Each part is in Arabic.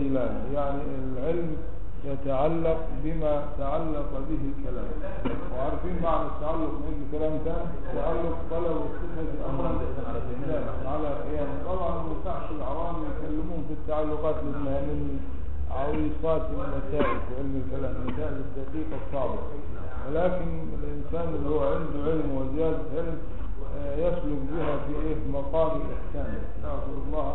دلالة يعني العلم يتعلق بما تعلق به الكلام. وعارفين معنى التعلق من الكلام ده تعلق طلب الصفة أمرا. على يعني طبعا ما ينفعش العوام يتكلمون في التعلقات لأنها من عويصات المسائل في علم الكلام المسائل الدقيقة الصعبة ولكن الإنسان اللي هو عنده علم وزيادة علم آه، يسلك بها في إيه؟ مقام الإحسان. استغفر الله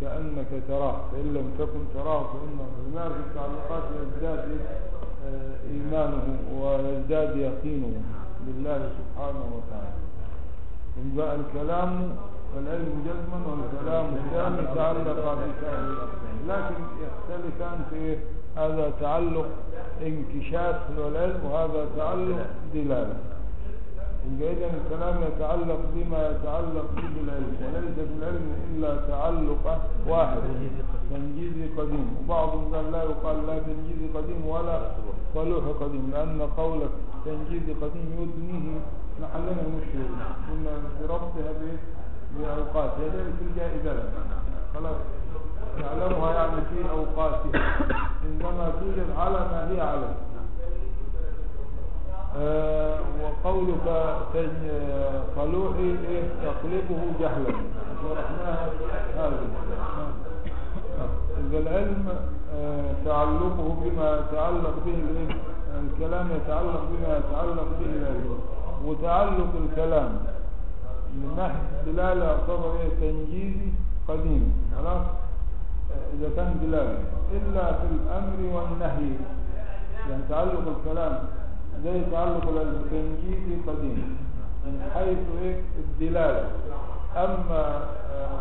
كأنك تراه فإن لم تكن تراه فإنه بمعرفة التعلقات يزداد؟ آه، إيمانه ويزداد يقينه بالله سبحانه وتعالى يبقى الكلام والعلم جزما والكلام الثاني تعلق بسائر الأقسام لكن يختلفان في؟ هذا تعلق انكشاف والعلم وهذا تعلق يبقى إذا الكلام يتعلق بما يتعلق به العلم وليس في العلم إلا تعلق واحد تنجيزي قديم. وبعضهم قال لا يقال لا تنجيزي قديم ولا صلوح قديم لأن قولك تنجيزي قديم يدنيه محلنا المشكلة قلنا بربطها بأوقات ذلك الجائزة خلاص. يعلمها يعني في أوقاتها. عندما توجد على ما هي عليه آه، وقولك صلوحي إيه؟ تقلبه جهلا. شرحناها إذا العلم آه، تعلقه بما يتعلق به؟ الكلام يتعلق بما يتعلق به العلم وتعلق الكلام من ناحية الدلالة يعتبر إيه؟ تنجيزي قديم. خلاص؟ إذا كان دلالة إلا في الأمر والنهي يعني تعلق الكلام زي تعلق العلم تنجيزي قديم من حيث إيه؟ الدلالة. أما آه،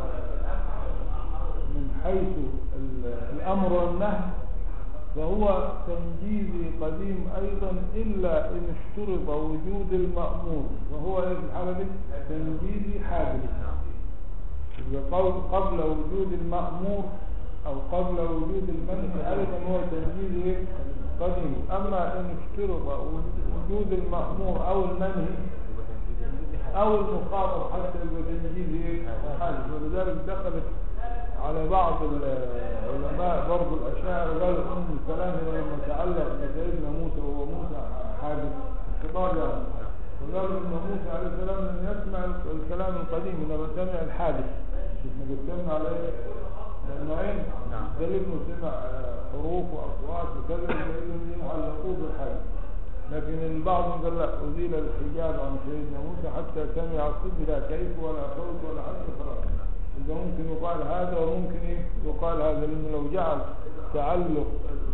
من حيث ال- الأمر والنهي فهو تنجيزي قديم أيضا إلا إن اشترط وجود المأمور إيه؟ في الحالة دي؟ تنجيزي حادث. قبل وجود المأمور أو قبل وجود المنهي أيضا هو تنجيزي قديم أما إن اشترط وجود المأمور أو المنهي أو المخاطب حتى التنجيزي حادث ولذلك دخلت على بعض العلماء برضو الأشاعر قالوا أن الكلام لما تعلق بسيدنا موسى وهو موسى حادث خطاب يعني وقالوا أن موسى عليه السلام لم يسمع الكلام القديم إنما سمع الحادث. إحنا قسمنا إيه؟ نوعين نعم. دليل انه سمع حروف وأصوات وكذا دليل انه يعلقوه بالحادث لكن البعض قال لا أزيل الحجاب عن سيدنا موسى حتى سمع الصدق لا كيف ولا صوت ولا حتى خلاص إذا ممكن يقال هذا وممكن إيه يقال هذا لأنه لو جعل تعلق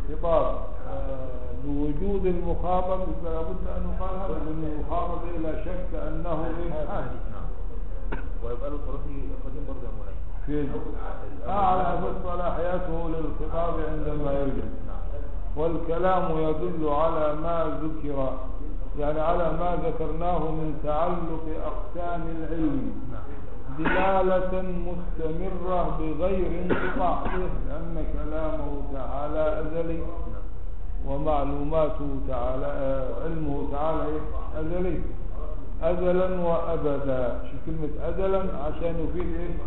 الخطاب آه، بوجود المخاطب لابد أن يقال هذا. لأن المخاطب إيه لا شك أنه إيه حادث نعم. ويبقى له صلاحي قديم برضه يا مولانا. في أعلى للخطاب عندما يوجد. والكلام يدل على ما ذكر يعني على ما ذكرناه من تعلق أقسام العلم. دلالة مستمرة بغير انقطاع. لأن كلامه تعالى أزلي ومعلوماته تعالى علمه تعالى؟ أزلي. أزلا وأبدا. شو كلمة أزلا عشان يفيد إيه؟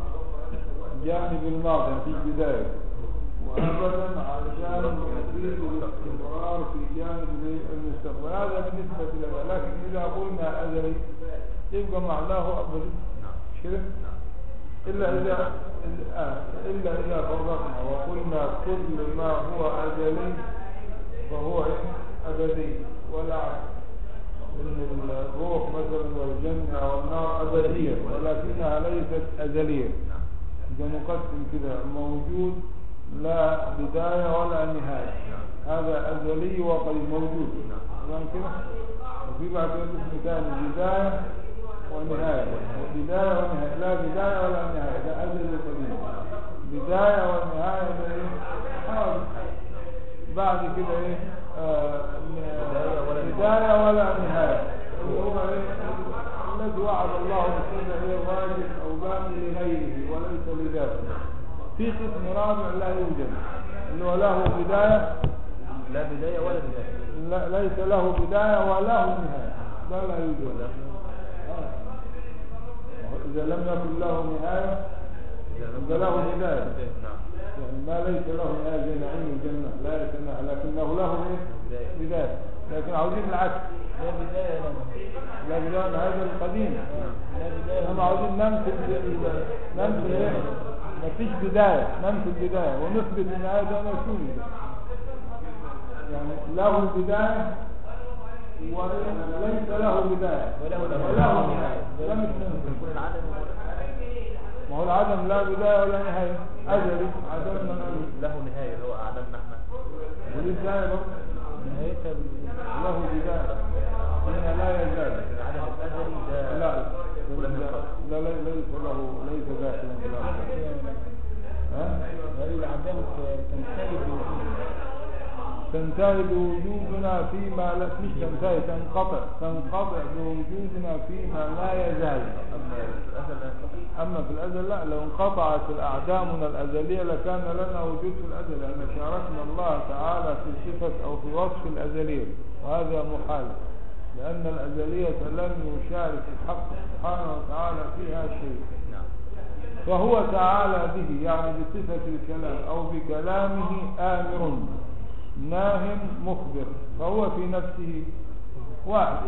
جانب الماضي في البداية وأبدا عشان يفيد الاستمرار في جانب؟ المستقبل هذا بالنسبة لنا لكن إذا قلنا أزلي يبقى معناه كده نعم إلا إذا إلا إذا فرقنا وقلنا كل ما هو أزلي فهو؟ أبدي ولا إن الروح مثلا والجنة والنار أبدية ولكنها ليست أزلية إذا مقسم كده موجود لا بداية ولا نهاية. هذا أزلي وقريب موجود. تمام كده؟ وفي بعد اسم ثاني بداية ونهاية. بداية ونهاية. لا بداية ولا نهاية ده أزل بداية والنهاية ده حاضر. بعد كده إيه؟ آه بداية ولا نهاية. الذي وعد الله رسوله إيه واجب أو باقي لغيره وليس لذاته في قسم رابع لا يوجد. هو له بداية. لا بداية ولا بداية لا ليس له بداية وله نهاية. ده لا يوجد. آه. إذا لم يكن له نهاية يبقى له بداية. نعم. يعني ما ليس له نهاية زي نعيم الجنة. لا يتناهى لكنه له بداية. بداية. لكن عاوزين العكس. لا بداية لا بداية هذا القديم. لا بداية. هم عاوزين نمثل نمثل إيه؟ مفيش بداية. نمثل بداية ونثبت إن هذا مسؤول يعني له بداية وليس له بداية. وله نهاية ده مش ما هو العدم لا بداية ولا نهاية. أجل. عدمنا. نعلم له نهاية. اللي هو أعلمنا إحنا. برضه له بداية إنها لا يزال. لا. يقل لا لا ليس له ليس داخلا في العدم ها؟ تنتهي تنتهي بوجودنا فيما لا مش تنتهي تنقطع تنقطع بوجودنا فيما لا يزال. أما لا في الأزل لا. لو انقطعت الأعدامنا الأزلية لكان لنا وجود في الأزل. لأن شاركنا الله تعالى في صفة أو في وصف الأزلية. وهذا محال لأن الأزلية لم يشارك الحق سبحانه وتعالى فيها شيء نعم. فهو تعالى به يعني بصفة الكلام أو بكلامه آمر ناه مخبر فهو في نفسه واحد.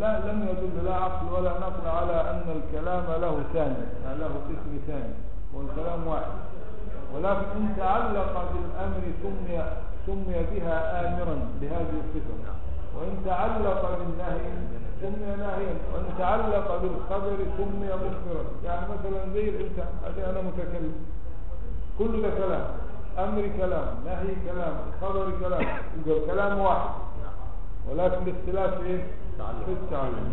لا لم يدل لا عقل ولا نقل على أن الكلام له ثاني يعني له قسم ثاني والكلام واحد. ولكن إن تعلق بالأمر سمي سمي بها آمرا بهذه الصفة. وإن تعلق بالنهي سمي ناهيا وإن تعلق بالخبر سمي مخبرا. يعني مثلا زي الإنسان هذه أنا متكلم. كل ده كلام أمر كلام نهي كلام خبر كلام الكلام واحد. ولكن الاختلاف تعلق. في التعلم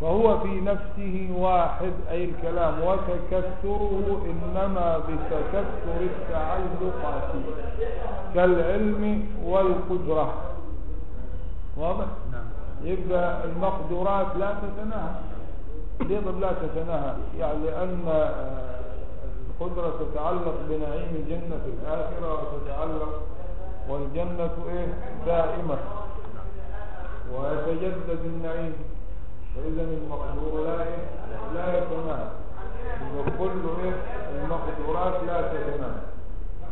فهو في نفسه واحد أي الكلام. وتكسره إنما بتكسر التعلقات. كالعلم والقدرة. واضح؟ نعم. يبقى المقدورات لا تتناهى. ليه لا تتناهى. يعني لأن آه، القدرة تتعلق بنعيم الجنة في الآخرة وتتعلق والجنة إيه؟ دائمة. ويتجدد النعيم. فإذا المقدور لا إيه؟ لا يتناهى. يبقى كل إيه؟ المقدورات لا تتناهى.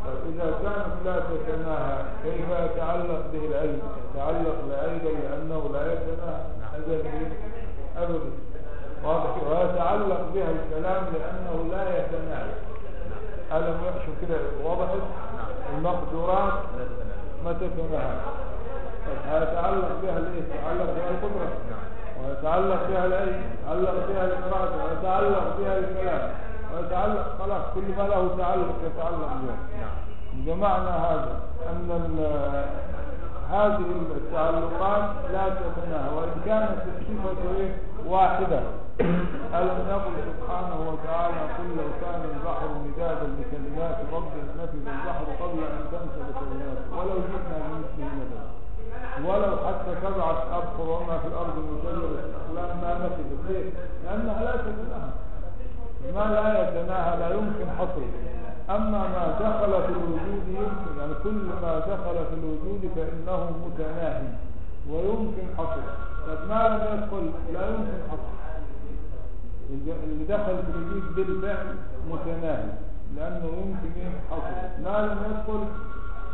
فإذا كانت لا تتناهى كيف يتعلق به العلم؟ يتعلق أيضا لأنه لا يتناهى. إيه؟ أبدا. واضح. ويتعلق بها الكلام لأنه لا يتناهى. ألم يحشو كده. وضحت المقدورات ما تتناهى. هيتعلق بها الإيه؟ يتعلق بها القدرة. ويتعلق بها العلم. يتعلق بها الإرادة ويتعلق بها الكلام. ويتعلق خلاص كل ما له تعلق يتعلق نعم بمعنى هذا أن هذه التعلقات لا تتناهى وإن كانت الصفة إيه؟ واحدة. ألم يقل سبحانه وتعالى قل لو كان البحر مدادا لكلمات ربي لنفذ البحر قبل أن تنفذ كلماته ولو جئنا بمثله مددا ولو حتى سبعة أبحر وما في الأرض مجرد لما نفذت ليه؟ لأنها لا تتناهى. ما لا يتناهى لا يمكن حصره. أما ما دخل في الوجود يمكن يعني كل ما دخل في الوجود فإنه متناهي ويمكن حصره. طب ما لم يدخل؟ لا يمكن حصره. اللي دخل في الوجود بالفعل متناهي لأنه يمكن حصره ما لم يدخل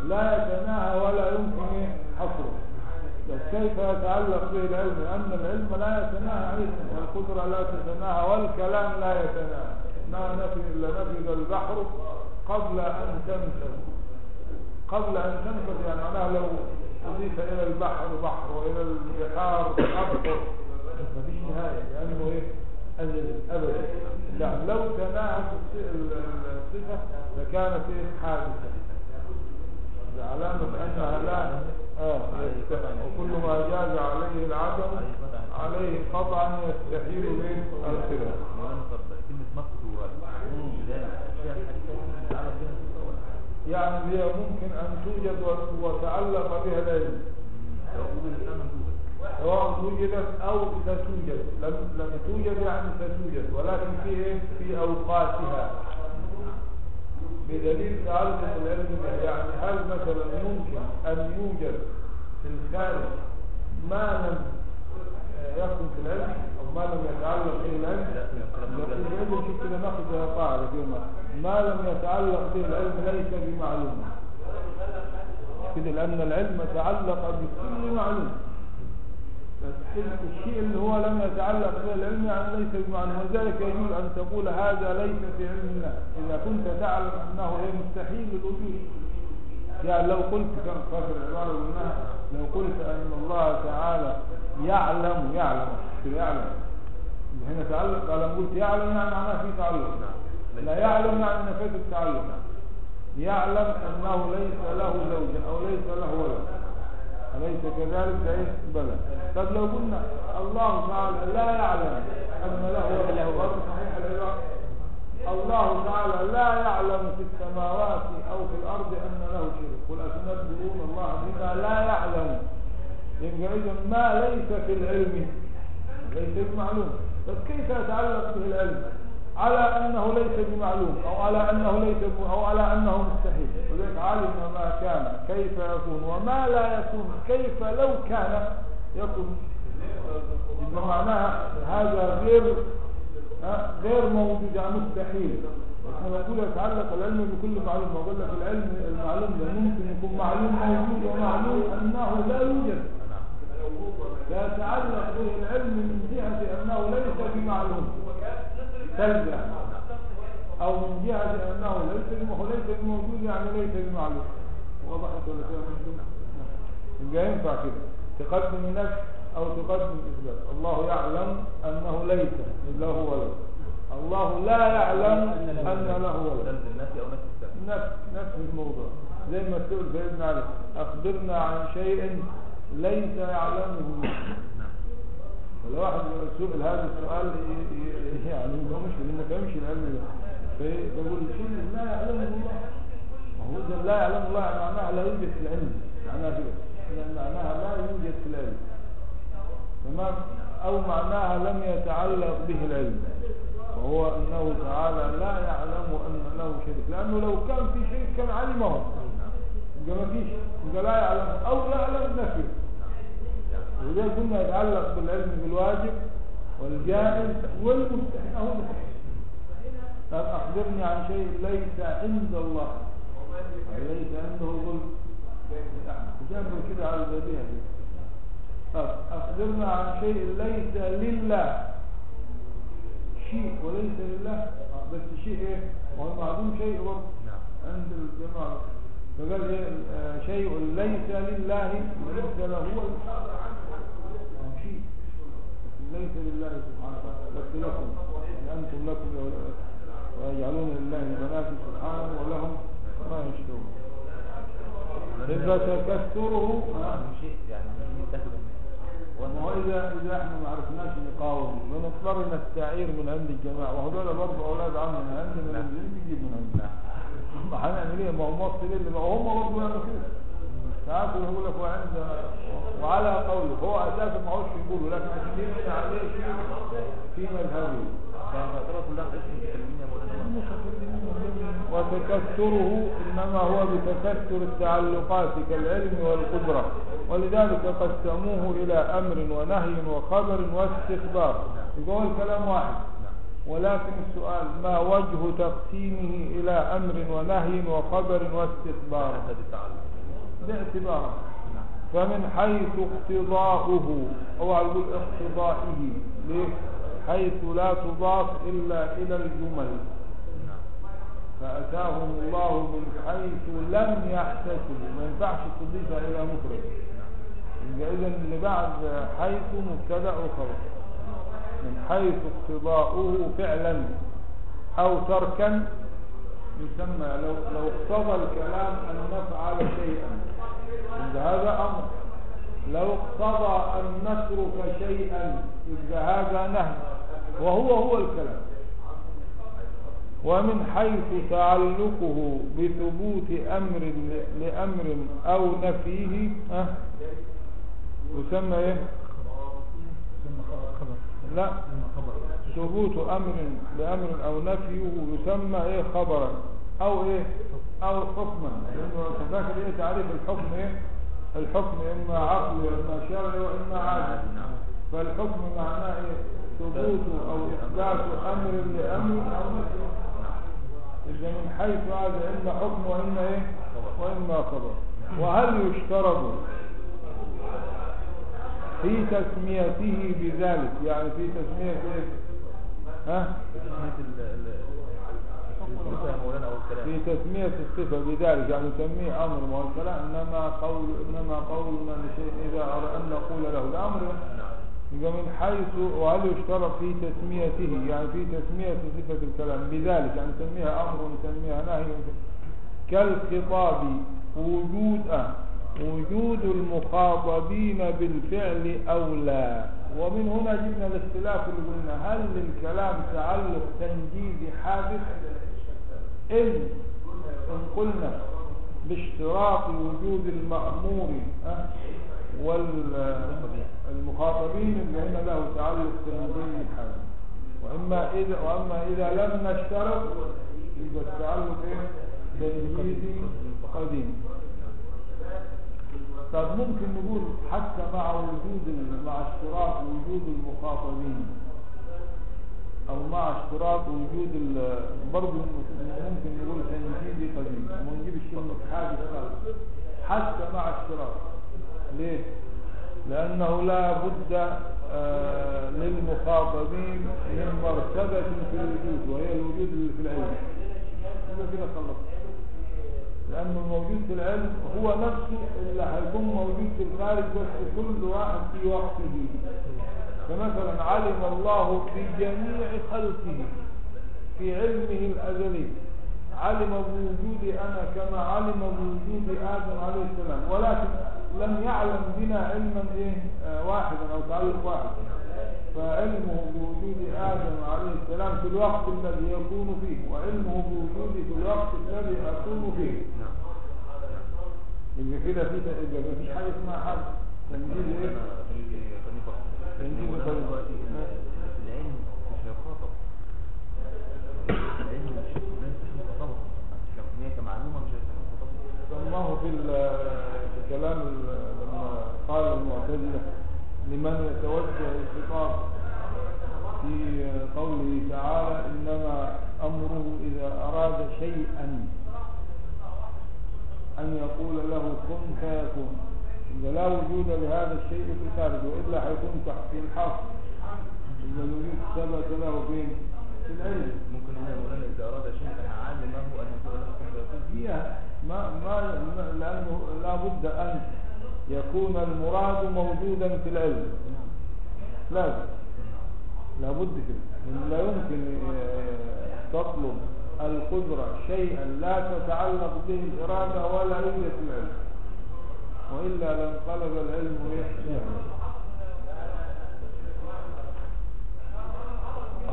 لا يتناهى ولا يمكن حصره كيف يتعلق به العلم؟ لأن العلم لا يتناهى عليه والقدرة لا تتناهى والكلام لا يتناهى. ما نفي إلا نفذ البحر قبل أن تنفذ. قبل أن تنفذ يعني معناها لو أضيف إلى البحر بحر وإلى البحار أبحر. مفيش نهاية لأنه إيه؟ أزل أبدا. لا لو تناهت الص- ال- الصفة لكانت إيه؟ حادثة. علامة أنها لا. آه. وكل ما جاز عليه العدم عليه قطعا يستحيل به الخلاف. يعني هي ممكن أن توجد وتعلق بها العلم. سواء وجدت أو لا توجد. لم, لم توجد يعني ستوجد ولكن في إيه؟ في أوقاتها. بدليل تعلق العلم بها يعني هل مثلا ممكن أن يوجد في الخارج ما لم يكن في العلم أو ما لم يتعلق به العلم؟ شوف كده ناخذ قاعدة فيما ما لم يتعلق به العلم ليس بمعلوم. كده لأن العلم تعلق بكل معلوم. الشيء اللي هو لم يتعلق به العلم يعني ليس بمعنى. ولذلك يجوز أن تقول هذا ليس في علم الله. إذا كنت تعلم أنه مستحيل الوجود. يعني لو قلت كم فاكر العبارة قلناها لو قلت أن الله تعالى يعلم يعلم يعلم؟ هنا تعلق لما قلت يعلم يعني معناه في تعلق. لا يعلم يعني نفيت التعلق. يعلم أنه ليس له زوجة أو ليس له ولد. أليس كذلك؟ إيه بلى. طب لو قلنا الله تعالى لا يعلم أن له غير صحيح العبارة الله تعالى لا يعلم في السماوات أو في الأرض أن له شرك قل أتنبئون الله بما لا يعلم. يبقى إذا ما ليس في العلم. ليس بمعلوم. بس كيف يتعلق به العلم؟ على أنه ليس بمعلوم أو على أنه ليس. أو على أنه مستحيل. ولذلك علم ما كان كيف يكون وما لا يكون كيف لو كان يكون. معناها هذا غير غير موجود يعني مستحيل. إحنا بنقول يتعلق العلم بكل معلوم. بقول لك العلم المعلوم ده ممكن يكون معلوم موجود ومعلوم أنه لا يوجد. لا يتعلق به العلم من جهة أنه ليس بمعلوم. تلزع أو من جهة أنه ليس ليس بموجود يعني ليس بمعلوم. وضحت ولا فيها من يبقى ينفع كده. تقدم النفس أو تقدم الإثبات. الله يعلم أنه ليس له ولد الله لا يعلم أن له ولد النفي نفس نفس الموضوع. زي ما تقول سيدنا علي أخبرنا عن شيء ليس يعلمه. فلو واحد سئل هذا السؤال يعني ما مش ما فهمش العلم ده فيقول شيء لا يعلمه الله. وهو ده لا يعلم الله معناها لا يوجد في العلم. معناها كده معناها لا يوجد في العلم. تمام أو معناها لم يتعلق به العلم. وهو إنه تعالى لا يعلم أن له شريك. لأنه لو كان في شريك كان علمه. يبقى ما فيش. يبقى لا يعلم. أو يعلم نفي ولذلك قلنا يتعلق بالعلم بالواجب والجائز والمستحيل. أهو ده. طب أخبرني عن شيء ليس عند الله. ليس عنده ظلم. جابوا كده على البديهة دي. طب أخبرنا عن شيء ليس لله. شيء وليس لله. بس شيء إيه؟ وهو معدوم شيء برضه. نعم. عند الجماعة. فقال إيه؟ آه، شيء ليس لله. ليس له. هو أو ليس لله سبحانه وتعالى بس لكم. يعني أنتم لكم ويجعلون لله البنات سبحانه ولهم ما يشتهون إذا تكثره يعني إذا إذا إحنا ما عرفناش نقاوم بنضطر نستعير من عند الجماعة. وهذول برضه أولاد عمنا عندنا. اللي بيجيب من عندنا. ما هنعمل إيه ما هو مصر اللي هم برضه يعملوا كده يقول لك وعند وعلى قوله هو أساسا ما هوش يقوله لكن يبني عليه شيء في مذهبه. وتكثره إنما هو بتكثر التعلقات كالعلم والقدرة. ولذلك قسموه إلى أمر ونهي وخبر واستخبار. يبقى هو الكلام واحد. ولكن السؤال ما وجه تقسيمه إلى أمر ونهي وخبر واستخبار؟ حسب التعلق باعتبار فمن حيث اقتضاؤه أو أقول اقتضائه ليه؟ حيث لا تضاف إلا إلى الجمل. فأتاهم الله من حيث لم يحتسبوا ما ينفعش تضيفها إلى مفرد. إذا اللي بعد حيث مبتدأ وخبر من حيث اقتضاؤه فعلا أو تركا يسمى لو لو اقتضى الكلام أن نفعل شيئا. يبقى هذا أمر. لو اقتضى أن نترك شيئا يبقى هذا نهي. وهو هو الكلام. ومن حيث تعلقه بثبوت أمر لأمر أو نفيه أه يسمى إيه؟ لا. ثبوت أمر لأمر أو نفيه يسمى إيه خبرا أو إيه أو حكما. لأنه فاكر إيه تعريف الحكم إيه؟ الحكم إما عقل وإما شرعي وإما عادي فالحكم معناه إيه؟ ثبوت أو إثبات أمر لأمر أو نفي إذا من حيث هذا إما حكم وإما إيه؟ وإما خبر. وهل يشترط في تسميته بذلك؟ يعني في تسمية إيه؟ ها؟ في تسمية الصفة بذلك يعني تسمية أمر الكلام إنما قول إنما قولنا لشيء إذا أردنا أن نقول له ده أمر يبقى من حيث وهل يشترط في تسميته يعني في تسمية صفة الكلام بذلك يعني نسميها أمر ونسميها نهي. كالخطاب وجود وجود المخاطبين بالفعل أو لا ومن هنا جبنا الاختلاف اللي قلنا هل للكلام تعلق تنجيزي حادث؟ إن إن قلنا باشتراط وجود المأمور والمخاطبين اللي له تعلق تنجيزي حادث. وإما إذا وأما إذا لم نشترط يبقى التعلق إيه؟ تنجيزي قديم. طب ممكن نقول حتى مع وجود مع اشتراط وجود المخاطبين. أو مع اشتراط وجود برضه ممكن نقول تنجيزي قديم وما نجيب الشغل حادث خالص حتى مع اشتراط ليه لأنه لا بد آه، للمخاطبين من مرتبة في الوجود وهي الوجود اللي في العلم كده خلصت لأنه الموجود في العلم هو نفسه اللي هيكون موجود في الخارج بس كل واحد في وقته. فمثلا علم الله بجميع خلقه في علمه الأزلي. علم بوجودي أنا كما علم بوجود آدم عليه السلام. ولكن لم يعلم بنا علما إيه؟ آه واحدا أو تعلق واحد. فعلمه بوجود آدم عليه السلام في الوقت الذي يكون فيه وعلمه بوجودي في الوقت الذي أكون فيه يبقى كده في ما فيش حاجة اسمها حد؟ تنجيز مولانا خلق. دلوقتي العلم مش هيخاطب العلم مش هي كمعلومة مش سماه في ال- في الكلام ال- لما قال المعتزلة لمن يتوجه الخطاب في قوله تعالى إنما أمره إذا أراد شيئا أن يقول له كن فيكون. إذا لا وجود لهذا الشيء في الخارج وإلا حيكون تحت الحصر إذا الوجود ثبت له فين في العلم. ممكن هنا مولانا إذا أراد شيئا علمه أن يقول له كن فيكون. فيها ما ما لأنه لا بد أن يكون المراد موجودا في العلم. لازم. لا بد كده. لا يمكن آه، تطلب القدرة شيئا لا تتعلق به الإرادة ولا في العلم. وإلا لانقلب العلم إيه؟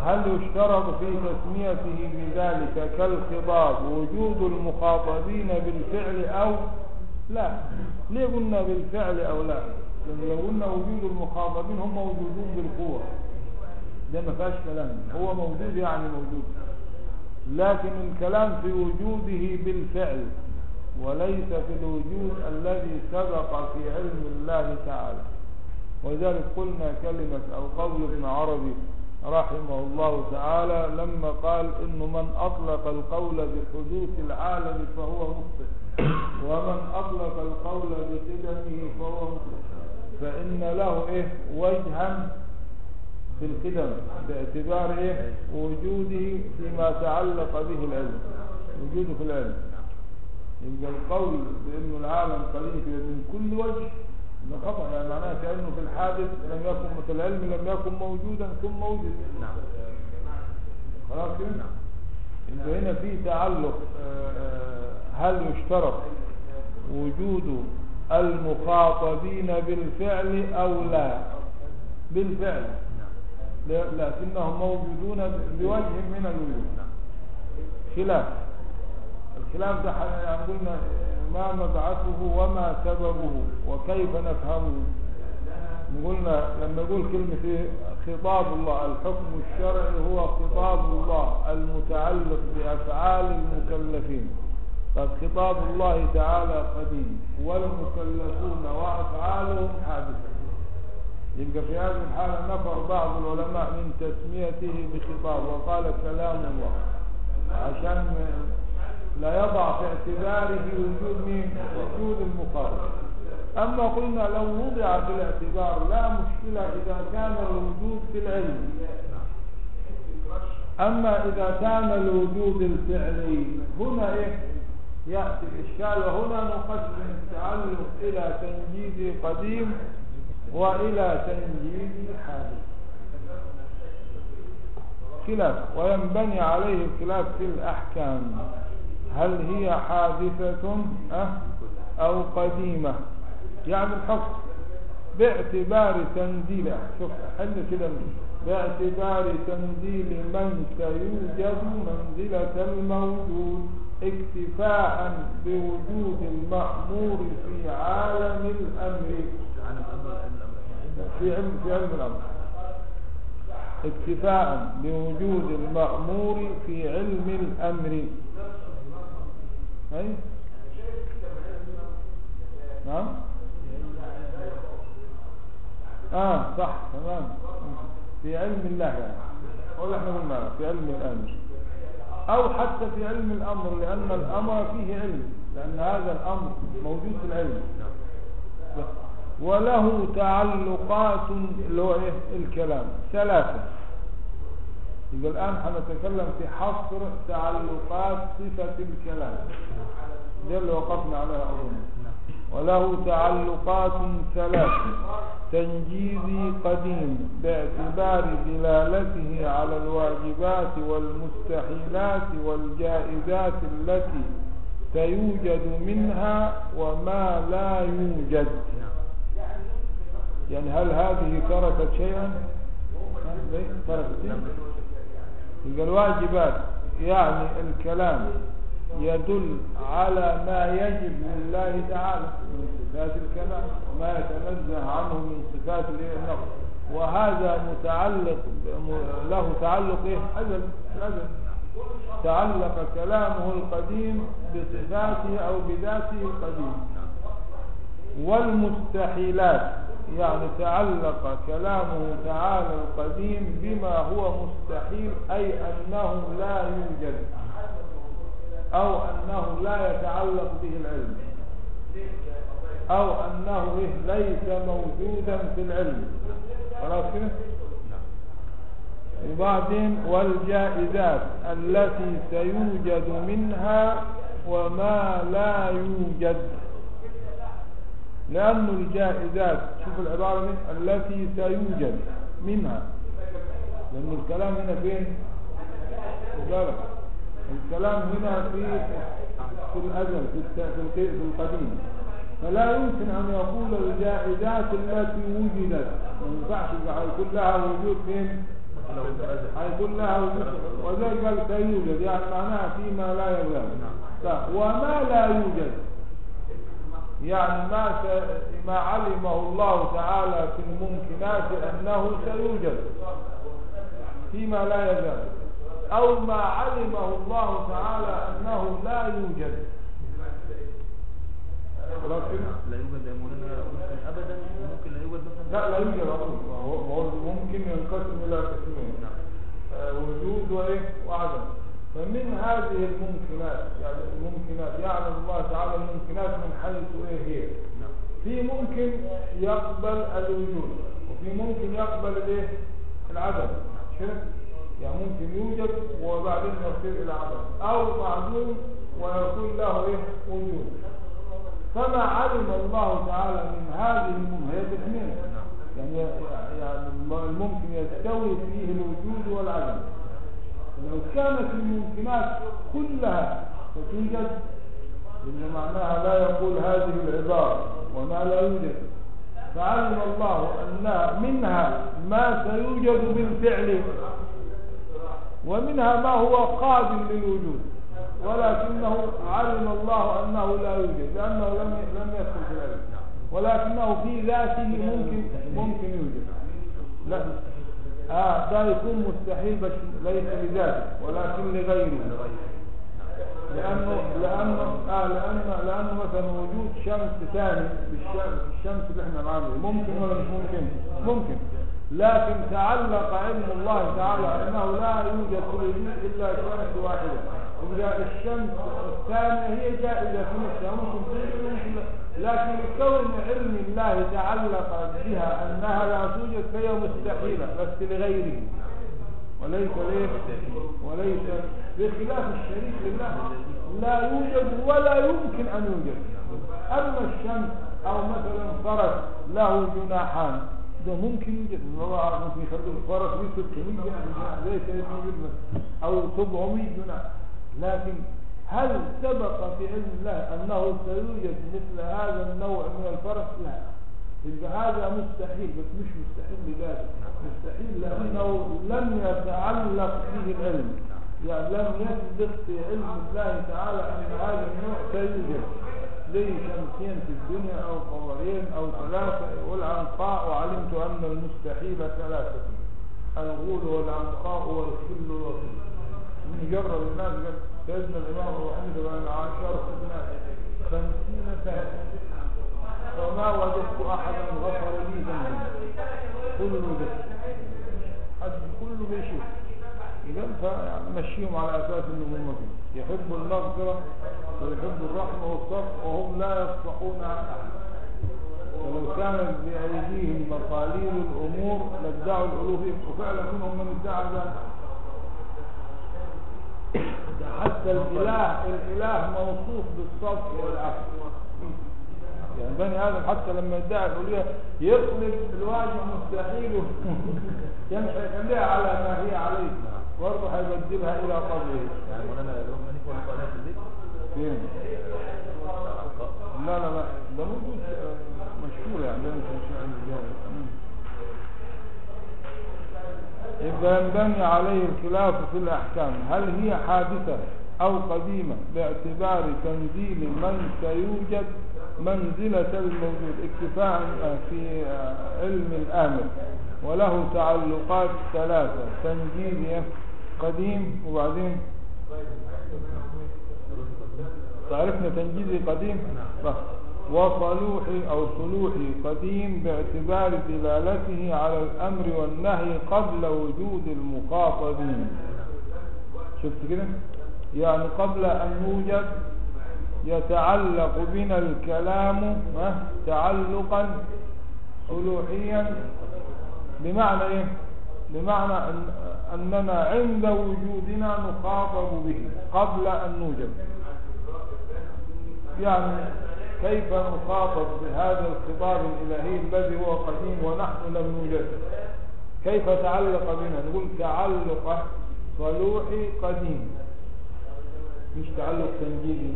هل يشترط في تسميته بذلك كالخطاب وجود المخاطبين بالفعل أو لا. ليه قلنا بالفعل أو لا؟ لأن لو قلنا وجود المخاطبين هم موجودون بالقوة. ده ما فيهاش كلام. هو موجود يعني موجود. لكن الكلام في وجوده بالفعل وليس في الوجود الذي سبق في علم الله تعالى. ولذلك قلنا كلمة أو قول ابن عربي رحمه الله تعالى لما قال إن من أطلق القول بحدوث العالم فهو مخطئ. ومن أطلق القول بقدمه فهو فإن له إيه؟ وجها في القدم باعتبار إيه؟ وجوده فيما تعلق به العلم وجوده في العلم. يبقى القول بأنه العالم كده من كل وجه ده خطأ يعني معناها كأنه في الحادث لم يكن في العلم لم يكن موجودا ثم وجد. نعم. خلاص كده؟ يبقى هنا في تعلق آه، آه، هل يشترط وجود المخاطبين بالفعل أو لا؟ بالفعل. لكنهم موجودون بوجه من الوجود. خلاف. الخلاف ده يعني قلنا ما مبعثه وما سببه وكيف نفهمه؟ قلنا لما يقول كلمة إيه؟ خطاب الله. الحكم الشرعي هو خطاب الله المتعلق بأفعال المكلفين. طب خطاب الله تعالى قديم. والمكلفون وأفعالهم حادثة. يبقى في هذه الحالة نفر بعض العلماء من تسميته بخطاب. وقال كلام الله. عشان لا يضع في اعتباره وجود مين؟ وجود المخاطب أما قلنا لو وضع في الاعتبار لا مشكلة إذا كان الوجود في العلم. أما إذا كان الوجود الفعلي هنا إيه؟ يأتي الإشكال وهنا نقسم التعلق إلى تنجيز قديم وإلى تنجيز حادث. خلاف وينبني عليه الخلاف في الأحكام. هل هي حادثة أه؟ أو قديمة؟ يعني الحكم باعتبار تنزيل شوف حل كده باعتبار تنزيل من سيوجد منزلة الموجود اكتفاء بوجود المأمور في عالم الأمر. في علم في علم الأمر. اكتفاء بوجود المأمور في علم الأمر. أي؟ نعم؟ آه صح تمام. في علم الله يعني. ولا إحنا قلنا في علم الآمر. أو حتى في علم الأمر لأن الأمر فيه علم لأن هذا الأمر موجود في العلم. وله تعلقات اللي هو إيه؟ الكلام. ثلاثة. يبقى الآن حنتكلم في حصر تعلقات صفة الكلام. ده اللي وقفنا عليها أظن. وله تعلقات ثلاث تنجيزي قديم باعتبار دلالته على الواجبات والمستحيلات والجائزات التي سيوجد منها وما لا يوجد يعني هل هذه تركت شيئا؟ تركت الواجبات يعني الكلام يدل على ما يجب لله تعالى من صفات الكمال وما يتنزه عنه من صفات النقص وهذا متعلق له تعلق إيه؟ ازل الازل تعلق كلامه القديم بصفاته أو بذاته القديم. والمستحيلات يعني تعلق كلامه تعالى القديم بما هو مستحيل أي أنه لا يوجد. أو أنه لا يتعلق به العلم. أو أنه إيه ليس موجودا في العلم. خلاص كده؟ وبعدين والجائزات التي سيوجد منها وما لا يوجد. لأن الجائزات شوف العبارة دي التي سيوجد منها. لأن الكلام هنا فين؟ بالك الكلام هنا في في الأزل في القديم. فلا يمكن أن يقول الجائزات التي وجدت. ما ينفعش هيكون لها وجود فين؟ هيكون لها وجود. وذلك قال سيوجد يعني معناها فيما لا يزال طيب، وما لا يوجد؟ يعني ما س- ما علمه الله تعالى في الممكنات أنه سيوجد. فيما لا يزال أو ما علمه الله تعالى أنه لا يوجد. خلاص كده؟ لا يوجد يا مولانا ممكن أبدا وممكن لا يوجد مثلا. لا لا يوجد هو هو ممكن ينقسم إلى قسمين. آه، وجود وإيه؟ وعدم. فمن هذه الممكنات يعني الممكنات يعلم الله تعالى الممكنات من حيث إيه هي. نعم. في ممكن يقبل الوجود وفي ممكن يقبل الايه العدم. كده يعني ممكن يوجد وبعدين يصير إلى عدم. أو معدوم ويكون له إيه؟ وجود. فما علم الله تعالى من هذه الاثنين يعني يعني الممكن يستوي فيه الوجود والعدم. لو كانت الممكنات كلها فتوجد إن معناها لا يقول هذه العبارة وما لا يوجد. فعلم الله أن منها ما سيوجد بالفعل. ومنها ما هو قابل للوجود ولكنه علم الله أنه لا يوجد لأنه لم لم يدخل في العلم. ولكنه في ذاته ممكن ممكن يوجد. لا. آه ده يكون مستحيل ليس لذاته ولكن لغيره. لأنه لأنه آه لأن لأنه مثلا وجود شمس ثاني بالشمس الشمس اللي إحنا دي ممكن ولا مش ممكن؟ ممكن. لكن تعلق علم الله تعالى أنه لا يوجد في الوجود إلا شمس واحدة إذا الشمس الثانية هي جائزة في نفسها ممكن لا. لكن كون علم الله تعلق بها أنها لا توجد فهي مستحيلة بس لغيره. وليس ليه؟ وليس بخلاف الشريك لله. لا يوجد ولا يمكن أن يوجد. أما الشمس أو مثلا فرس له جناحان. ده ممكن يوجد. الله ممكن يخلي الفرس ليه 600 جناح زي أو 700 جناح لكن هل سبق في علم الله أنه سيوجد مثل هذا النوع من الفرس؟ لا. يبقى هذا مستحيل بس مش مستحيل لذلك. مستحيل لأنه لم يتعلق به العلم. يعني لم يسبق في علم الله تعالى أن هذا النوع سيوجد. زي شمسين في الدنيا أو قمرين أو ثلاثة؟ والعنقاء وعلمت أن المستحيل ثلاثة. الغول والعنقاء والخل والوصل نجرب الناس قال سيدنا الإمام أبو حنيفة بن عاشر الناس خمسين سنة. فما وجدت أحدا غفر لي ذنبي. كله ده حد كله بيشوف. إذا فمشيهم على أساس إنهم ممكن. يحب المغفرة ويحب الرحمة والصف وهم لا يصفحون عن أحد ولو كانت بأيديهم مقاليد الأمور لادعوا الألوهية. وفعلا منهم من ادعى ذلك. حتى الإله الإله موصوف بالصف والعفو. يعني بني آدم حتى لما يدعي الألوهية يقلب الواجب مستحيل. يمشي يخليها على ما هي عليه. برضه هيبدلها إلى قبله يعني مولانا يكون القناة في البيت فين؟ لا لا لا. ده موجود مشهور يعني ده مش مشهور يبقى ينبني عليه الخلاف في الأحكام هل هي حادثة أو قديمة باعتبار تنزيل من سيوجد منزلة الموجود اكتفاء في علم الآمر وله تعلقات ثلاثة تنجيزية قديم وبعدين تعرفنا تنجيزي قديم؟ صح. وصلوحي أو صلوحي قديم باعتبار دلالته على الأمر والنهي قبل وجود المخاطبين شفت كده؟ يعني قبل أن يوجد يتعلق بنا الكلام تعلقا صلوحيا بمعنى إيه؟ بمعنى أن أننا عند وجودنا نخاطب به قبل أن نوجد. يعني كيف نخاطب بهذا الخطاب الإلهي الذي هو قديم ونحن لم نوجد؟ كيف تعلق بنا؟ نقول تعلق صلوحي قديم. مش تعلق تنجيزي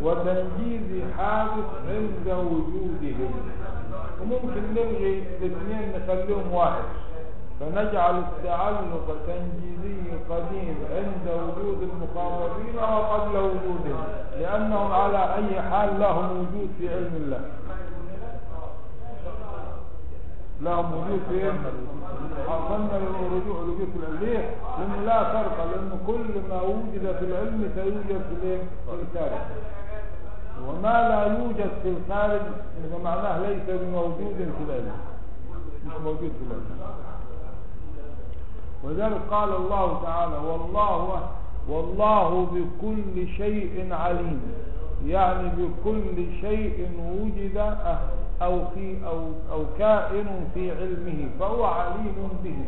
وتنجيز حادث عند وجودهم وممكن نلغي الاثنين نخليهم واحد. فنجعل التعلق تنجيزي قديم عند وجود المخاطبين وقبل وجودهم لأنهم على أي حال لهم وجود في علم الله. لهم وجود في حصلنا للرجوع لوجود العلم ليه؟ لأنه لا فرق لأنه كل ما وجد في العلم سيوجد في الخارج. وما لا يوجد في الخارج معناه ليس بموجود في العلم. مش موجود في العلم. ولذلك قال الله تعالى والله والله بكل شيء عليم. يعني بكل شيء وجد أو في أو أو كائن في علمه فهو عليم به.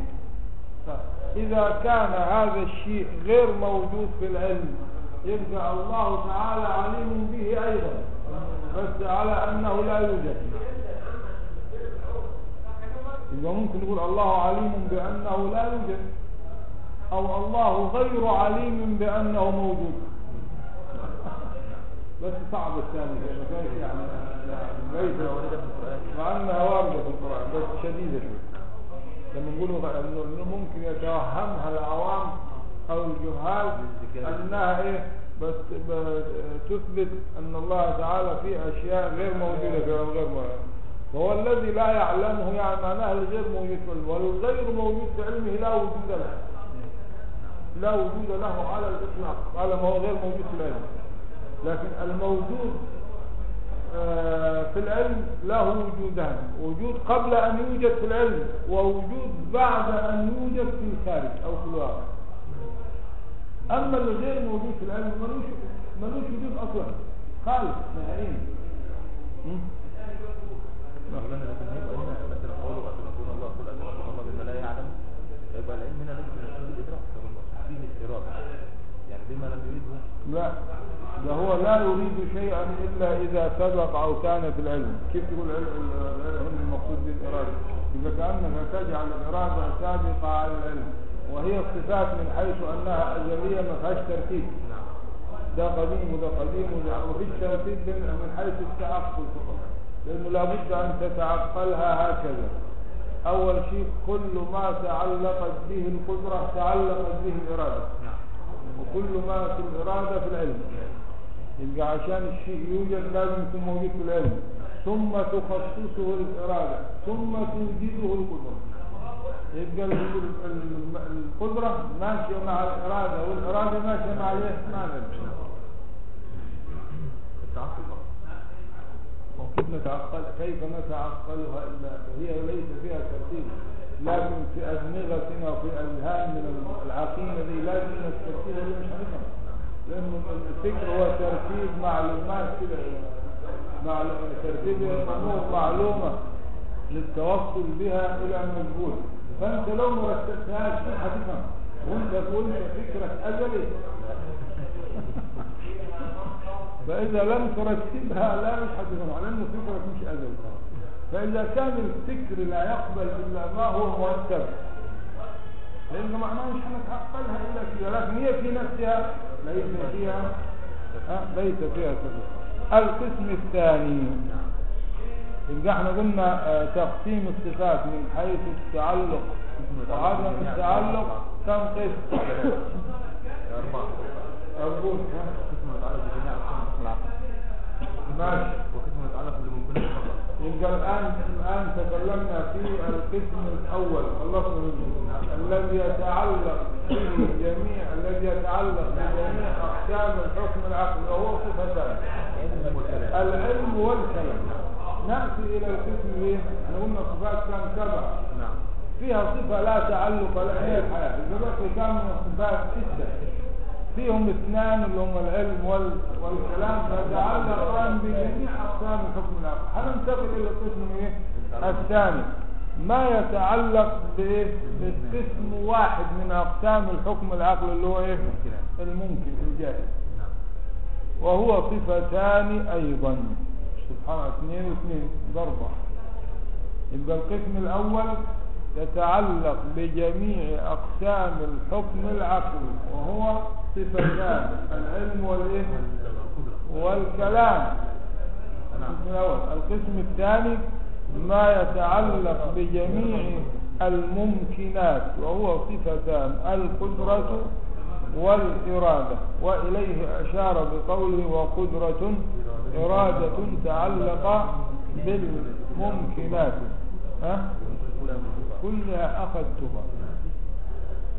إذا كان هذا الشيء غير موجود في العلم يبقى الله تعالى عليم به أيضا بس على أنه لا يوجد. يبقى ممكن نقول الله عليم بأنه لا يوجد أو الله غير عليم بأنه موجود. بس صعب الثاني ما كانش يعني. مع انها واردة في القرآن بس شديدة شوي. لما نقول إنه ممكن يتوهمها العوام أو الجهال أنها إيه بس تثبت أن الله تعالى في أشياء غير موجودة في غير موجودة. فهو الذي لا يعلمه يعني معناه غير موجود في علمه والغير موجود في علمه لا وجود له. لا وجود له على الإطلاق على ما هو غير موجود في العلم. لكن الموجود آه، في العلم له وجودان وجود قبل أن يوجد في العلم ووجود بعد أن يوجد في الخارج أو في الواقع. أما الغير موجود في العلم ملوش ملوش وجود أصلا. خالص نهائيا? مولانا لكن هيبقى هنا مثلا قوله أتنبون الله قل أتنبون الله بما لا يعلم. العلم هنا ليس من حدود الإدراك هو المقصود فيه الإرادة يعني بما لم يريده. لا ده هو لا يريد شيئا إلا إذا سبق أو كان في العلم. كيف تقول العلم؟ المقصود بالإرادة. إذا كأنك تجعل الإرادة سابقة على العلم وهي الصفات من حيث أنها أزلية ما فيهاش ترتيب نعم. ده قديم وده قديم وده وفيش ترتيب من من حيث التعقل فقط. لأنه لابد أن تتعقلها هكذا. أول شيء كل ما تعلقت به القدرة تعلقت به الإرادة. نعم. وكل ما في الإرادة في العلم. يبقى عشان الشيء يوجد لازم يكون موجود في العلم. ثم تخصصه الإرادة. ثم توجده القدرة. يبقى ال- ال- ال- القدرة ماشية مع الإرادة. والإرادة ماشية مع الإيه؟ مع العلم التعقل فقط وكيف نتعقل كيف نتعقلها إلا هي ليس فيها ترتيب. لكن في أدمغتنا وفي أذهاننا العقيمة دي لازم نسترتيبها مش هنفهم لأن الفكر هو ترتيب معلومات كده. مع ترتيب أمور معلومة للتوصل بها إلى مجهول. فأنت لو ما رتبتهاش هتفهم وأنت وأنت فكرك أزلي فإذا لم ترتبها لا مش هتفهم لأن فكرك مش أزلي فإذا كان الفكر لا يقبل إلا ما هو مرتب. لأن معناه مش هنتعقلها إلا كده لكن هي في نفسها ليس فيها ها ليس فيها سبب القسم الثاني يبقى إحنا قلنا آه، تقسيم الصفات من حيث التعلق. وعدم التعلق كم قسم أربعة. أقول ماشي وقسم يتعلق بالممكنات فقط يبقى الآن الآن تكلمنا في القسم الأول. خلصنا منه الذي يتعلق به جميع الذي يتعلق بجميع أحكام الحكم العقلي وهو صفتان. العلم والكلام. نأتي إلى القسم إيه؟ إحنا قلنا الصفات كان سبعة نعم. فيها صفة لا تعلق لها هي الحياة دلوقتي كان من الصفات ستة فيهم اثنان اللي هم العلم وال... والكلام فتعلقان بجميع أقسام الحكم العقلي هننتقل إلى القسم إيه؟ الثاني ما يتعلق بإيه؟ بقسم واحد من أقسام الحكم العقلي اللي هو إيه؟ الممكن الجائز وهو صفتان أيضا سبحان الله اثنين واثنين ضربة يبقى القسم الأول يتعلق بجميع أقسام الحكم العقلي وهو صفتان العلم والإيه؟ والكلام. القسم الأول. القسم الثاني ما يتعلق بجميع الممكنات وهو صفتان القدرة والإرادة. وإليه أشار بقوله وقدرة إرادة تعلق بالممكنات. ها؟ كلها أخذتها.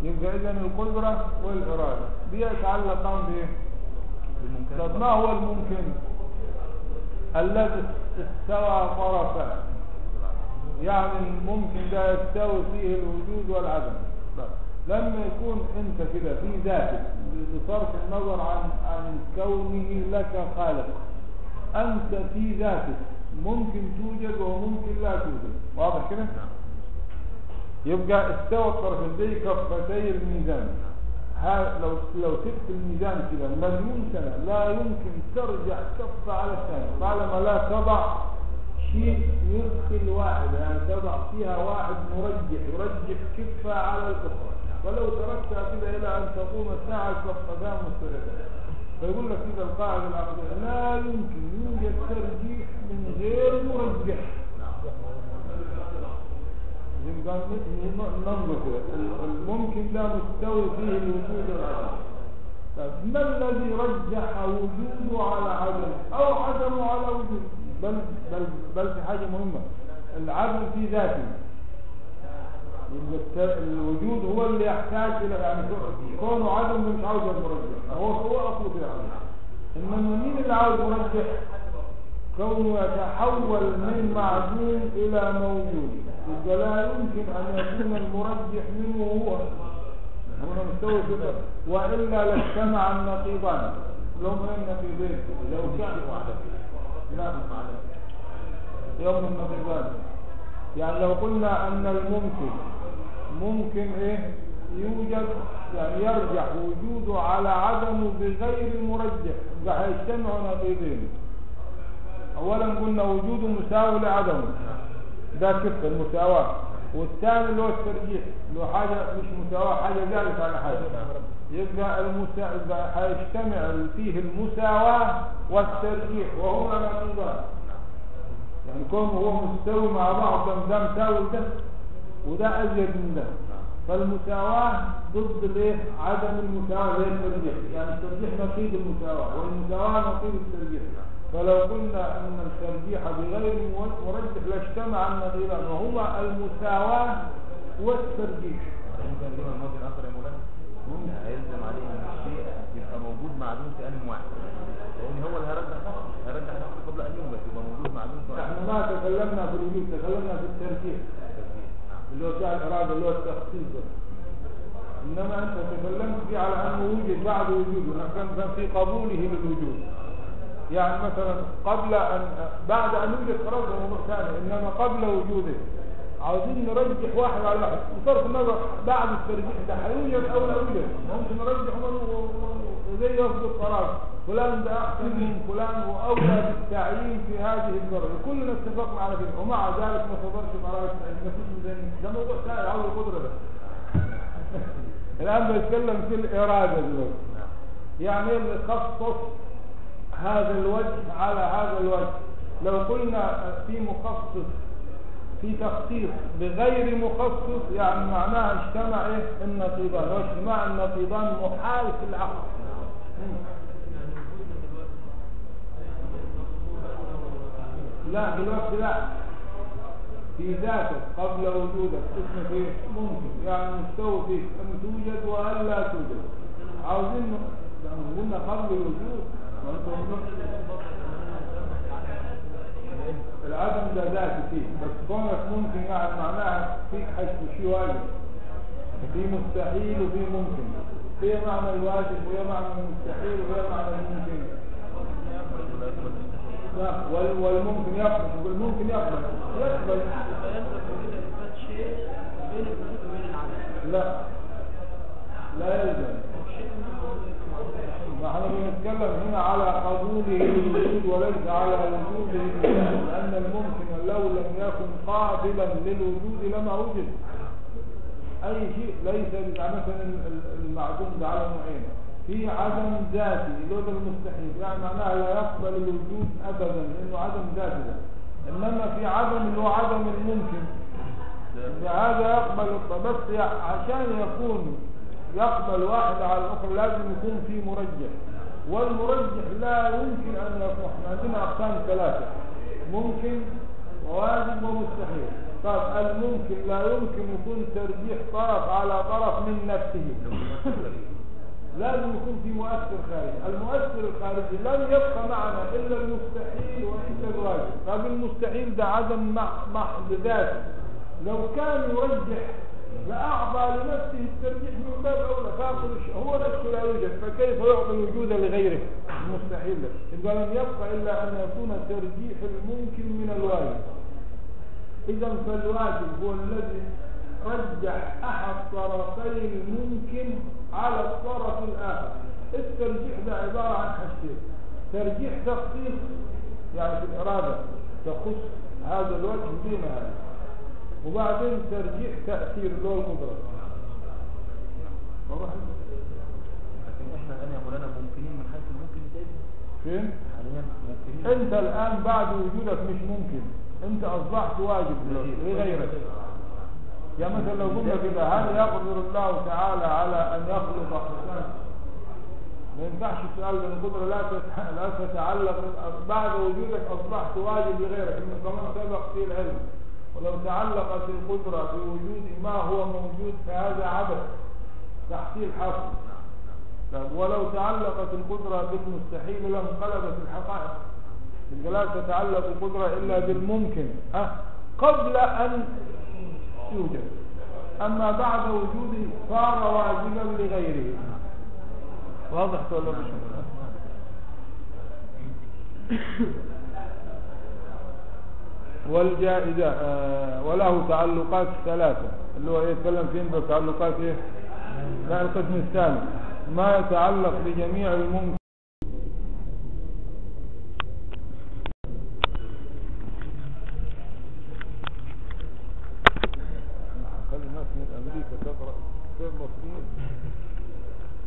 يبقى إذن القدرة والإرادة. بيتعلقان بإيه؟ طب ما هو الممكن؟ الذي استوى طرفه. يعني الممكن ده يستوي فيه الوجود والعدم. لما يكون أنت كده في ذاتك بصرف النظر عن عن كونه لك خالق أنت في ذاتك ممكن توجد وممكن لا توجد. واضح كده؟ يبقى استوى الطرفين زي كفتي الميزان. لو لو سبت الميزان كده مليون سنة لا يمكن ترجع كفة على الثانية طالما لا تضع شيء يدخل واحد يعني تضع فيها واحد مرجح يرجح كفة على الأخرى. ولو تركتها كده إلى أن تقوم الساعة كفتان مستقلة فيقول لك كده القاعدة العقلية لا يمكن يوجد ترجيح من غير مرجح. يبقى ننظر الممكن ده مستوي فيه الوجود والعدم طب ما الذي رجح وجوده على عدم؟ أو عدمه على وجود؟ بل بل بل في حاجة مهمة. العدم في ذاته. الوجود هو اللي يحتاج إلى يعني كو- كونه عدم مش عاوز المرجح. هو هو اصله في العدم إنما مين اللي عاوز مرجح؟ كونه يتحول من معدوم إلى موجود. يبقى لا يمكن أن يكون المرجح منه هو. هنا مستوى كده وإلا لاجتمع النقيضان. لو ما النقيضين لو كان لا يوم النقيضان. يعني لو قلنا أن الممكن ممكن إيه؟ يوجد يعني يرجح وجوده على عدمه بغير المرجح يبقى هيجتمعوا نقيضين. اولا قلنا وجوده مساوي لعدمه. ده كفة المساواة. والثاني اللي هو الترجيح هو حاجة مش مساواة حاجة زادت على حاجة. يبقى المسا... هيجتمع فيه المساواة والترجيح وهما نقيضان يعني كونه هو مستوي مع بعض ده مساوي ده وده أزيد من ده. فالمساواة ضد الايه عدم المساواة هي الترجيح؟ يعني الترجيح نقيض المساواة والمساواة نقيض الترجيح. فلو قلنا أن الترجيح بغير مرجح لاجتمع النقيضان وهما المساواة والترجيح. هيلزم عليه ان الشيء يبقى موجود معدوم في ان واحد لأن هو اللي هيرجح نفسه هيرجح نفسه قبل ان يوجد يبقى موجود معدوم في إحنا ما تكلمنا في الوجود تكلمنا في الترجيح. اللي هو بتاع الإرادة اللي هو التخصيص. ده إنما أنت تكلمت فيه على أنه وجد بعد وجوده كان في قبوله للوجود يعني مثلا قبل أن بعد أن يوجد خلاص ده موضوع ثاني إنما قبل وجوده. عاوزين نرجح واحد على واحد. بصرف النظر بعد الترجيح ده هيوجد أو لا يوجد. ممكن نرجح زي يصدر القرار فلان ده أحسن من فلان وأولى بالتعيين في هذه الدرجة. كلنا اتفقنا على كده ومع ذلك ما صدرش قرار ما فيش ده موضوع ثاني عاوز القدرة ده الآن بنتكلم في الإرادة دلوقتي. يعني اللي خصص هذا الوجه على هذا الوجه. لو قلنا في مخصص في تخصيص بغير مخصص يعني معناها اجتمع إيه؟ النقيضان. واجتماع النقيضان محال في العقل. لا دلوقتي لا. في ذاتك قبل وجودك اسمك إيه ممكن. يعني مستوى فيك ان توجد وان لا توجد. عاوزين يعني قلنا قبل الوجود. العدم ده ذاتي فيه بس كونك ممكن يعني معناها فيك حيث شيء واجب. في مستحيل وفي ممكن. في معنى الواجب وهي معنى المستحيل وهي معنى الممكن. لا وال- والممكن يقبل والممكن يقبل. يقبل. لا. لا يلزم. نحن بنتكلم هنا على قبوله للوجود وليس على وجوده لأن الممكن لو لم يكن قابلا للوجود لما وجد. أي شيء ليس مثلا ال- المعدوم على نوعين. في عدم ذاتي ده المستحيل. يعني معناها لا يقبل الوجود أبدا لأنه عدم ذاتي ده إنما في عدم اللي هو عدم الممكن. هذا يقبل بس عشان يكون يقبل واحد على الأخرى لازم يكون في مرجح. والمرجح لا يمكن أن إحنا عندنا أقسام ثلاثة ممكن وواجب ومستحيل. طيب الممكن لا يمكن يكون ترجيح طرف على طرف من نفسه. لازم يكون في مؤثر خارجي. المؤثر الخارجي لن يبقى معنا إلا المستحيل وإلا الواجب طيب المستحيل ده عدم محض ذاته لو كان يرجح لأعطى لنفسه الترجيح من باب أولى الش- هو نفسه لا يوجد فكيف يعطي الوجود لغيره؟ المستحيل ده إذا لم يبقى إلا أن يكون ترجيح الممكن من الواجب. إذا فالواجب هو الذي رجح أحد طرفي الممكن على الطرف الآخر. الترجيح ده عبارة عن حاجتين. ترجيح تخصيص يعني في الإرادة تخص هذا الوجه دون هذا وبعدين ترجيح تأثير اللي هو القدرة واضح؟ لكن إحنا الآن يا مولانا ممكنين من حيث ممكن يتقبل فين؟ حاليا ممكنين. أنت الآن بعد وجودك مش ممكن. أنت أصبحت واجب لغيرك. يعني مثلا لو قلنا كده هل يقدر الله تعالى على أن يخلق حسنا ما ينفعش السؤال ده القدرة لا لا تتعلق. بعد وجودك أصبحت واجب لغيرك. ان كمان سبق في العلم. ولو تعلقت القدرة بوجود ما هو موجود فهذا عبث تحصيل حصل طيب ولو تعلقت القدرة بالمستحيل لانقلبت الحقائق. لا تتعلق القدرة إلا بالممكن. أه؟ قبل أن يوجد. أما بعد وجوده صار واجبا لغيره. واضح ولا مش والجائزة آه وله تعلقات ثلاثة. اللي هو يتكلم فين بتعلقات إيه؟ لا القسم الثاني. ما يتعلق بجميع الممكن خلي الناس من أمريكا تقرأ غير مصريين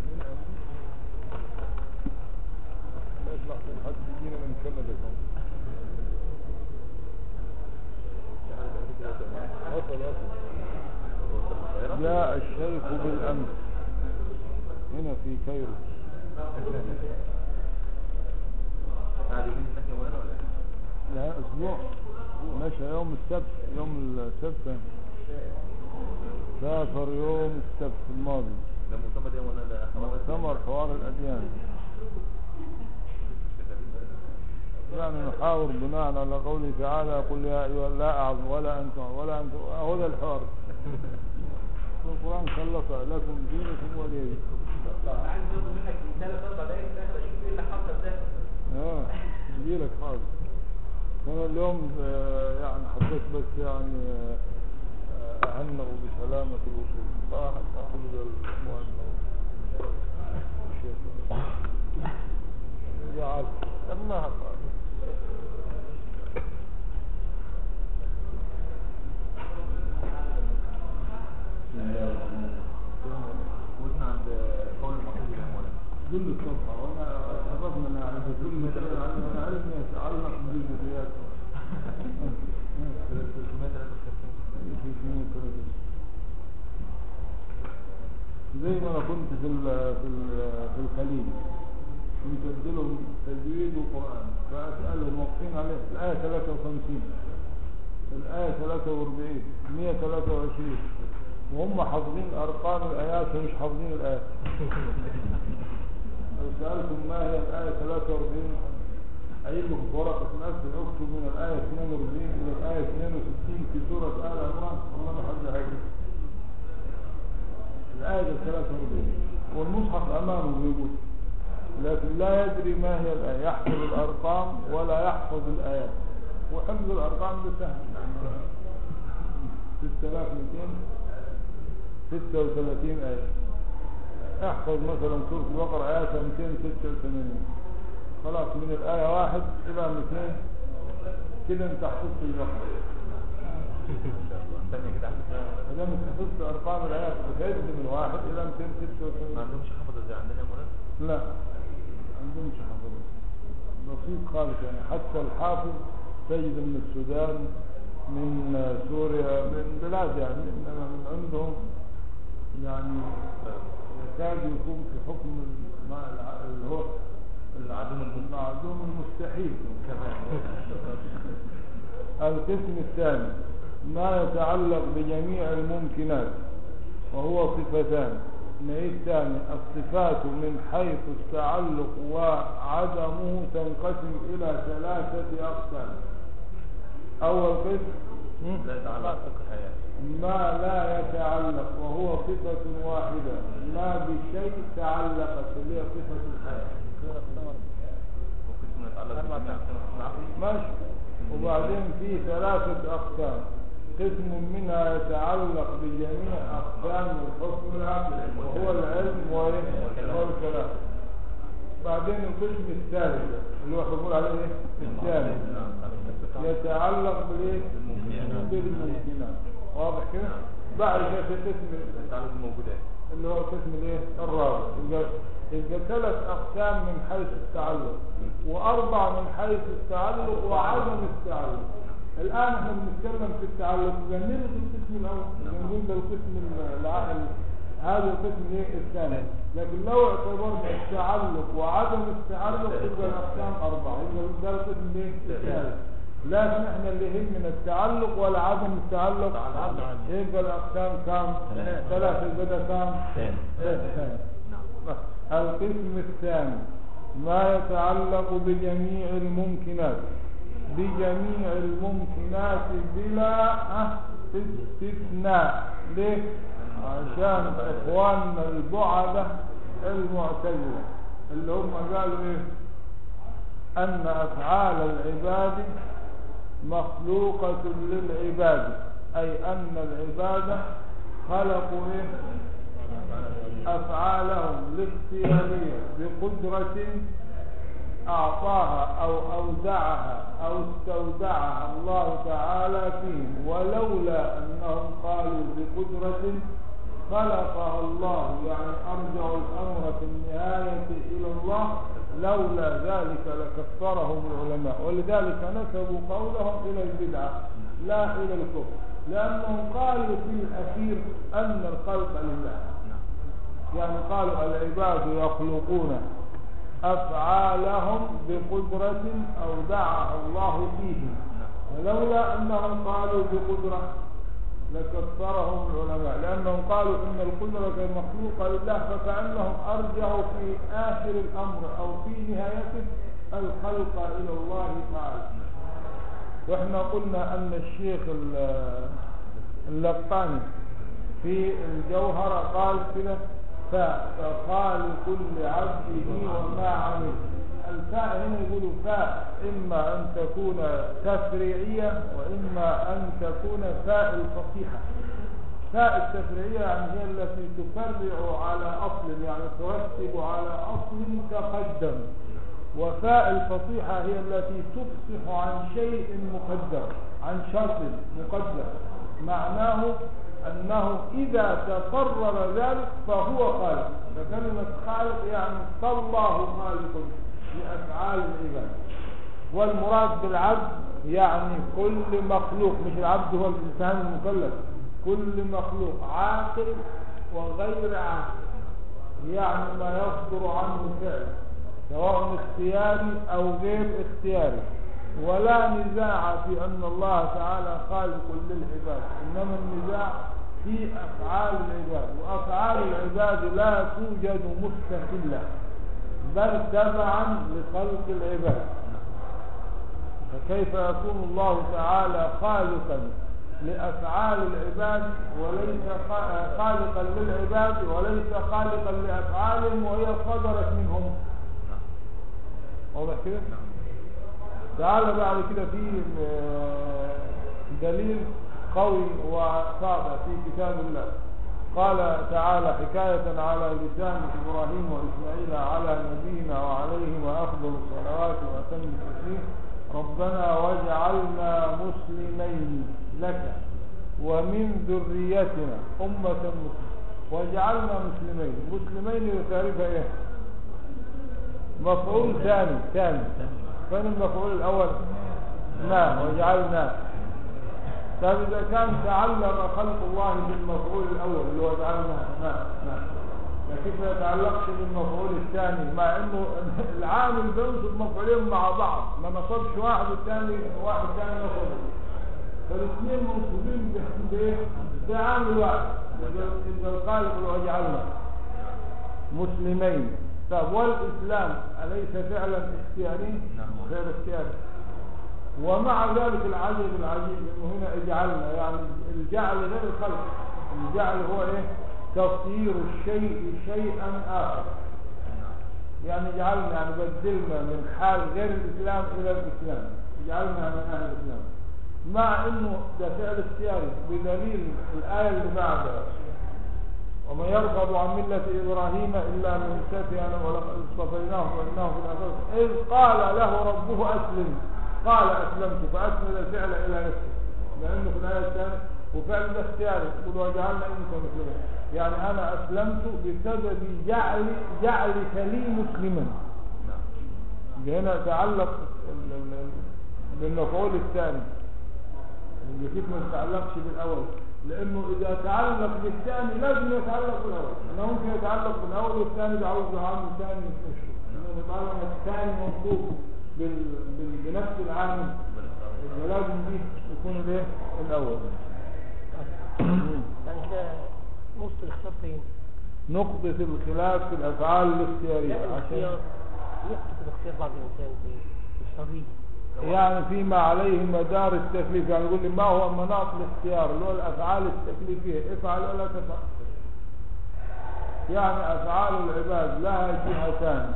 من أمريكا لا يطلع حد يجينا من كندا كمان وصل جاء الشيخ بالأمس. هنا في إيه؟ لا أسبوع. مشى يوم السبت يوم السبت. سافر يوم السبت الماضي. مؤتمر حوار الأديان. يعني نحاور بناء على قوله تعالى قل يا أيها لا أعظم ولا أنتم ولا هو ده الحوار. القرآن خلص لكم دينكم ولي دين عايز اخد منك ثلاث أربع دقايق داخل أشوف إيه اللي حصل ده آه. يجيلك حاضر وأنا اليوم آه، يعني حبيت بس يعني آه، آه، اهنئ بسلامة الوصول. صراحة الحمد لله. الشيخ. زعلت لما وقفنا عند قول يا مولانا كل الصفحة وانا عرفنا ان على كل مثال عن علم يتعلق بالجزئيات 353 زي ما أنا كنت في ال في ال في الخليج كنت أديلهم تجويد وقران فأسألهم واقفين عليه. الآية 53 الآية 43 123 وهم حافظين ارقام الايات ومش حافظين الآيات. لو سالتم ما هي الآية 43 أجيب لكم في ورقة نفس أكتب من الآية 42 إلى الآية 62 في سورة آل عمران؟ والله ما حد هيجي الآية 43 والمصحف أمامه بيقول لكن لا يدري ما هي الآية. يحفظ الأرقام ولا يحفظ الآيات. وحفظ الأرقام ده سهل. 6236 آية. احفظ مثلا سورة البقرة آياتها 286 خلاص من الآية واحد إلى 200 كده أنت حفظت البقرة. دام انت حفظت أرقام الآيات بتعد من واحد إلى 286 ما عندهمش حفظة زي عندنا يا لا عندهمش حافظ بسيط خالص يعني. حتى الحافظ تجد من السودان من سوريا من بلاد يعني من عندهم يعني يكاد يكون في حكم اللي هو الممكن. المعدوم المستحيل كمان. القسم الثاني ما يتعلق بجميع الممكنات وهو صفتان. النوع الثاني الصفات من حيث التعلق وعدمه تنقسم إلى ثلاثة أقسام. أول قسم لا يتعلق. الحياة ما لا يتعلق وهو صفة واحدة. ما بالشيء تعلقت اللي هي صفة الحياة. ماشي. وبعدين في ثلاثة أقسام. قسم منها يتعلق بجميع أقسام الحكم العقلي وهو العلم؟ والكلام. بعدين القسم الثالث اللي هو بنقول عليه؟ الثالث. يتعلق بالايه بالممكنات. واضح كده؟ بعد كده في قسم يتعلق بالموجودات اللي هو القسم الايه الرابع. يبقى يبقى ثلاث أقسام من حيث التعلق وأربع من حيث التعلق وعدم التعلق. الآن إحنا بنتكلم في التعلق. بنلغي القسم الأول؟ بنقول ده القسم ال- العقل هذا القسم إيه؟ الثاني. لكن لو اعتبرنا التعلق وعدم التعلق يبقى الأقسام أربعة. يبقى ده القسم إيه؟ الثالث. لكن إحنا اللي يهمنا التعلق ولا عدم التعلق. يبقى الأقسام كام؟ ثلاثة. يبقى كام؟ ثاني القسم الثاني. ما يتعلق بجميع الممكنات. بجميع الممكنات بلا استثناء. ليه؟ عشان إخواننا البعدة المعتزلة. اللي هم قالوا إيه؟ أن أفعال العباد مخلوقة للعباد أي أن العباد خلقوا أفعالهم الاختيارية بقدرة أعطاها أو أودعها أو استودعها الله تعالى فيهم. ولولا أنهم قالوا بقدرة خلقها الله يعني أرجعوا الأمر في النهاية إلى الله لولا ذلك لكفرهم العلماء. ولذلك نسبوا قولهم إلى البدعة لا إلى الكفر. لأنهم قالوا في الأخير أن الخلق لله. يعني قالوا العباد يخلقون أفعالهم بقدرة أودعها الله فيهم. ولولا أنهم قالوا بقدرة لكفرهم العلماء. لأنهم قالوا إن القدرة مخلوقة لله فكأنهم أرجعوا في آخر الأمر أو في نهايته الخلق إلى الله تعالى. وإحنا قلنا أن الشيخ ال- اللقاني في الجوهرة قال كده فاء فخالق لعبده وما عمل الفاء هنا يقولوا فاء. إما أن تكون تفريعية وإما أن تكون فاء الفصيحة. فاء التفريعية يعني هي التي تفرع على أصل يعني ترتب على أصل تقدم وفاء الفصيحة هي التي تفصح عن شيء مقدر عن شرط مقدر معناه أنه إذا تقرر ذلك فهو خالق. فكلمة خالق يعني فالله خالق لأفعال العباد. والمراد بالعبد يعني كل مخلوق مش العبد هو الإنسان المكلف. كل مخلوق عاقل وغير عاقل. يعني ما يصدر عنه فعل سواء اختياري أو غير اختياري. ولا نزاع في أن الله تعالى خالق للعباد. إنما النزاع في أفعال العباد. وأفعال العباد لا توجد مستقلة. بل تبعا لخلق العباد. فكيف يكون الله تعالى خالقا لأفعال العباد وليس خالقا للعباد وليس خالقا لأفعالهم وهي صدرت منهم؟ واضح كده؟ تعالى بعد كده في آه، دليل قوي وصادق في كتاب الله. قال تعالى حكاية على لسان إبراهيم وإسماعيل على نبينا وعليهم أفضل الصلوات وأتم التسليم. ربنا واجعلنا مسلمين لك ومن ذريتنا أمة مسلمة. واجعلنا مسلمين. مسلمين تعرفها إيه؟ مفعول ثاني ثاني. فين المفعول الأول؟ ما وجعلنا طيب إذا كان تعلق خلق الله بالمفعول الأول اللي هو جعلنا ما ما لكن ما يتعلقش بالمفعول الثاني مع إنه العامل بينصب مفعولين مع بعض ما نصبش واحد والثاني واحد ثاني نصب فالاثنين منصوبين ب- بايه؟ بعامل واحد. إذا- إذا الخالق اللي هو جعلنا مسلمين. طب والإسلام أليس فعلا اختياري؟ غير اختياري. ومع ذلك العجب العجيب إنه هنا اجعلنا يعني الجعل غير الخلق الجعل هو إيه؟ تصير الشيء شيئا آخر. يعني اجعلنا يعني بدلنا من حال غير الإسلام إلى الإسلام اجعلنا من أهل الإسلام. مع إنه ده فعل اختياري بدليل الآية اللي بعدها ومن يرغب عن ملة إبراهيم إلا من سفه أنا ولقد اصطفيناه وإنه في الآخرة إذ قال له ربه أسلم. قال أسلمت فأسند الفعل إلى نفسه. لأنه في الآية الثانية وفعل ده اختياري. يقول وجعلنا أنت مسلما يعني أنا أسلمت بسبب جعل جعلك لي مسلما. هنا تعلق ال- ال- بالمفعول الثاني. اللي فيك ما يتعلقش بالأول. لأنه إذا تعلق بالثاني لازم يتعلق بالأول. انه ممكن يتعلق بالأول والثاني عاوز عامل ثاني مش انه يتعلق الثاني منصوب. بنفس العامل. يبقى لازم دي يكون الايه الأول. يعني كده نص الاختيار فين؟ نقطة الخلاف في الأفعال الاختيارية. لا الاختيار عشان نقطة الاختيار بعد الإنسان فين؟ الصغير يعني فيما عليه مدار التكليف. يعني يقول لي ما هو مناط الاختيار؟ اللي هو الأفعال التكليفية افعل ولا تفعل. يعني أفعال العباد لها جهتان.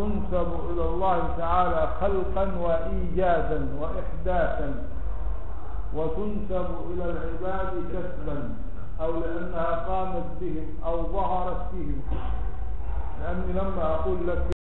تنسب إلى الله تعالى خلقا وإيجادا وإحداثا وتنسب إلى العباد كسبا أو لأنها قامت بهم أو ظهرت فيهم لأني لما أقول لك